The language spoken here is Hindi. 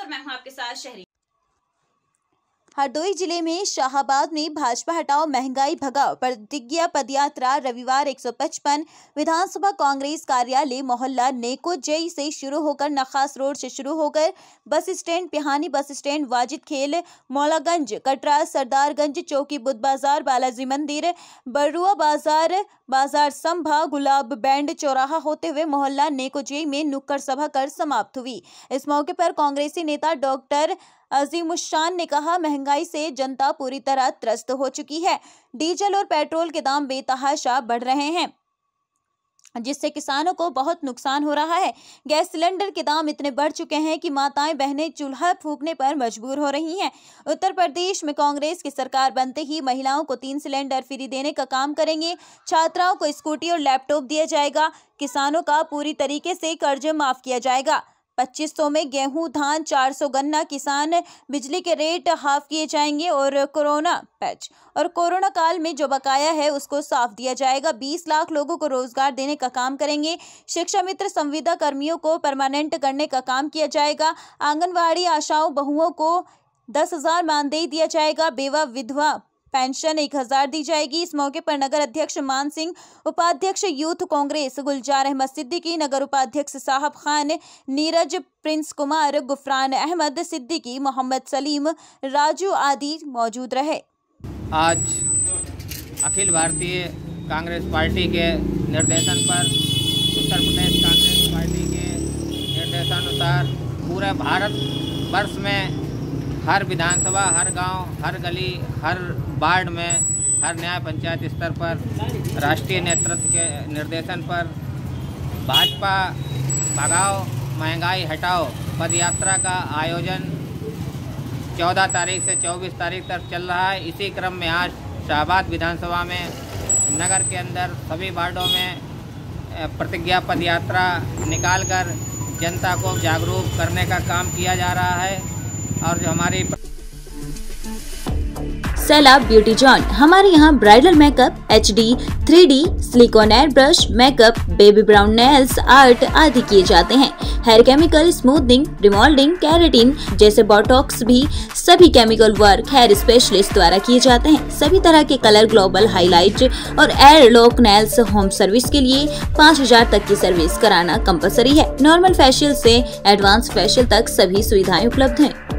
और मैं हूँ आपके साथ शहरी। हरदोई ज़िले में शाहबाद में भाजपा हटाओ महँगाई भगाओ प्रतिज्ञा पदयात्रा रविवार 155 विधानसभा कांग्रेस कार्यालय मोहल्ला नेको जई से शुरू होकर नखास रोड से शुरू होकर bus stand, Pihani bus stand, Wajid खेल, मौलागंज, कटरा, सरदारगंज, चौकी बुद्ध बाज़ार, बालाजी मंदिर, बरुआ बाज़ार बाज़ार संभा, गुलाब बैंड चौराहा होते हुए मोहल्ला नेको जई में नुक्कड़ सभा कर समाप्त हुई। इस मौके पर कांग्रेसी नेता डॉक्टर अजीमुशान ने कहा, महँगाई से जनता पूरी तरह त्रस्त हो चुकी है। डीजल और पेट्रोल के दाम बेतहाशा बढ़ रहे हैं, जिससे किसानों को बहुत नुकसान हो रहा है। गैस सिलेंडर के दाम इतने बढ़ चुके हैं कि माताएँ, बहनें चूल्हा फूकने पर मजबूर हो रही हैं। उत्तर प्रदेश में कांग्रेस की सरकार बनते ही महिलाओं को तीन सिलेंडर फ्री देने का काम करेंगे। छात्राओं को स्कूटी और लैपटॉप दिया जाएगा। किसानों का पूरी तरीके से कर्ज माफ़ किया जाएगा। पच्चीस सौ में गेहूँ, धान, चार सौ गन्ना किसान बिजली के रेट हाफ़ किए जाएँगे और कोरोना पैच। और कोरोना काल में जो बकाया है उसको साफ़ दिया जाएगा। बीस लाख लोगों को रोज़गार देने का काम करेंगे। शिक्षा मित्र संविदा कर्मियों को परमानेंट करने का काम किया जाएगा। आंगनबाड़ी आशाओं बहुओं को दस हज़ार मानदेय दिया जाएगा। बेवा विधवा पेंशन एक हज़ार दी जाएगी। इस मौके पर नगर अध्यक्ष मान सिंह, उपाध्यक्ष यूथ कांग्रेस गुलजार अहमद सिद्दीकी, नगर उपाध्यक्ष साहब खान, नीरज प्रिंस कुमार, गुफरान अहमद सिद्दीकी, मोहम्मद सलीम, राजू आदि मौजूद रहे। आज अखिल भारतीय कांग्रेस पार्टी के निर्देशन पर उत्तर प्रदेश कांग्रेस पार्टी के निर्देशानुसार पूरे भारत वर्ष में हर विधानसभा हर गाँव, हर गली हर वार्ड में हर न्याय पंचायत स्तर पर राष्ट्रीय नेतृत्व के निर्देशन पर भाजपा भगाओ महँगाई हटाओ पद यात्रा का आयोजन 14 तारीख से 24 तारीख तक चल रहा है। इसी क्रम में आज शाहबाद विधानसभा में नगर के अंदर सभी वार्डों में प्रतिज्ञा पद यात्रा निकाल कर जनता को जागरूक करने का काम किया जा रहा है। और जो हमारी सैलाब ब्यूटी जॉन, हमारे यहाँ bridal makeup H D three D silicone air brush makeup baby brown nails art आदि किए जाते हैं। Hair chemical smoothening remoulding keratin जैसे बोटॉक्स भी सभी केमिकल वर्क हेयर स्पेशलिस्ट द्वारा किए जाते हैं। सभी तरह के कलर ग्लोबल हाईलाइट और air lock nails home service के लिए पाँच हज़ार तक की सर्विस कराना कंपलसरी है। नॉर्मल फेशियल से एडवांस फेशियल तक सभी सुविधाएँ उपलब्ध हैं।